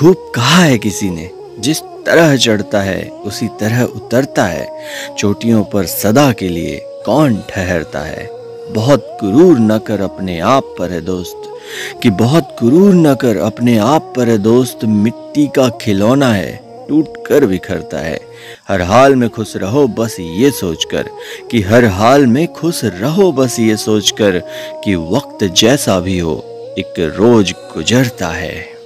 खूब कहा है किसी ने। जिस तरह चढ़ता है, उसी तरह उतरता है। चोटियों पर सदा के लिए कौन ठहरता है? बहुत गुरूर न कर अपने आप पर है दोस्त। कि बहुत गुरूर न कर अपने आप पर है दोस्त, मिट्टी का खिलौना है टूट कर बिखरता है। हर हाल में खुश रहो, बस ये सोचकर कि हर हाल में खुश रहो, बस ये सोचकर कि वक्त जैसा भी हो, एक रोज गुजरता है।